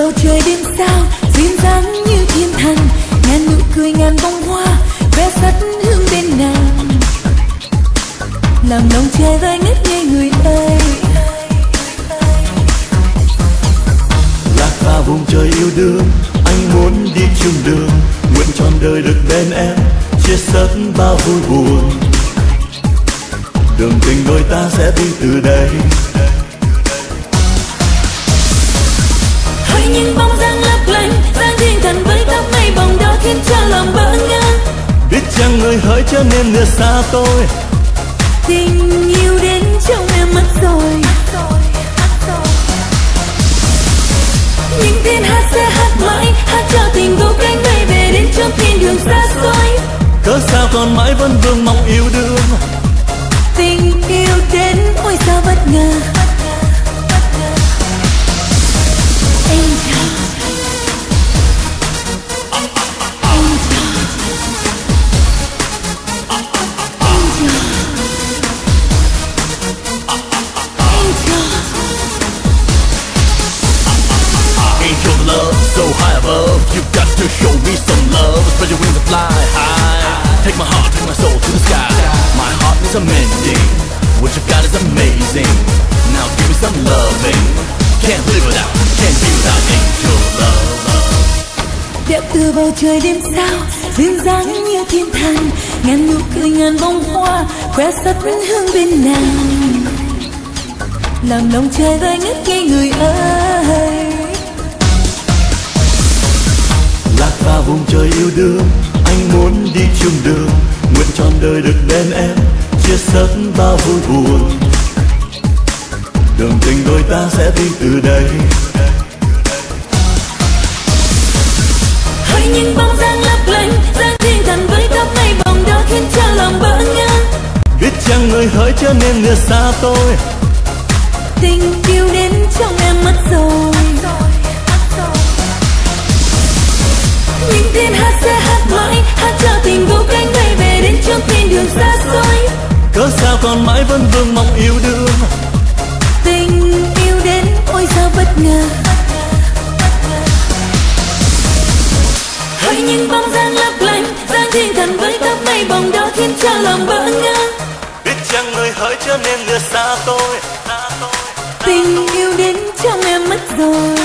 bầu trời đêm sao, duyên dáng như thiên thần. Ngàn nụ cười ngàn bông hoa vẽ sắt hương bên nàng. Làm lòng trai vai ngất ngây người ơi. Lạc vào vùng trời yêu đương, anh muốn đi chung đường. Nguyện trọn đời được bên em, chia sớt bao vui buồn. Đường tình đôi ta sẽ đi từ đây. Những bóng dáng lấp lánh dáng thiên thần với tóc mây bồng đó khiến cho lòng bỡ ngỡ. Biết chăng người hỡi cho nên lìa xa tôi? Tình yêu đến trong em mất rồi. Những tiếng hát sẽ hát mãi hát cho tình vô cánh bay về đến trong thiên đường xa xôi. Cớ sao còn mãi vẫn vương mong yêu đương to show me some love Spread your wings and fly high. Take my heart, take my soul to the sky. My heart needs a mending. What you've got is amazing. Now give me some loving. Can't live without, can't be without angel love. Đẹp từ bầu trời đêm sao duyên dáng như thiên thần. Ngàn nụ cười ngàn bông hoa khoe sắt hương bên nàng. Làm lòng trời vơi ngất ngây người ơi. Vùng trời yêu đương Anh muốn đi chung đường Nguyện trọn đời được bên em Chia sớt bao vui buồn. Đường tình đôi ta sẽ đi từ đây. Hỡi những bóng dáng lấp lánh dáng thiên thần với tóc mây bồng đó khiến cho lòng bỡ ngỡ. Biết chăng người hỡi cho nên lìa xa tôi? Tình yêu đến trong em mất rồi tiếng hát sẽ hát mãi hát cho tình vô cánh bay về đến trong thiên đường xa xôi. Cớ sao còn mãi vẫn vương mong yêu đương? Tình yêu đến ôi sao bất ngờ. Hỡi những bóng dáng lấp lánh dáng thiên thần với tóc mây bồng đó khiến cho lòng bỡ ngỡ. Biết chăng người hỡi cho nên lìa xa tôi? Tình yêu đến trong em mất rồi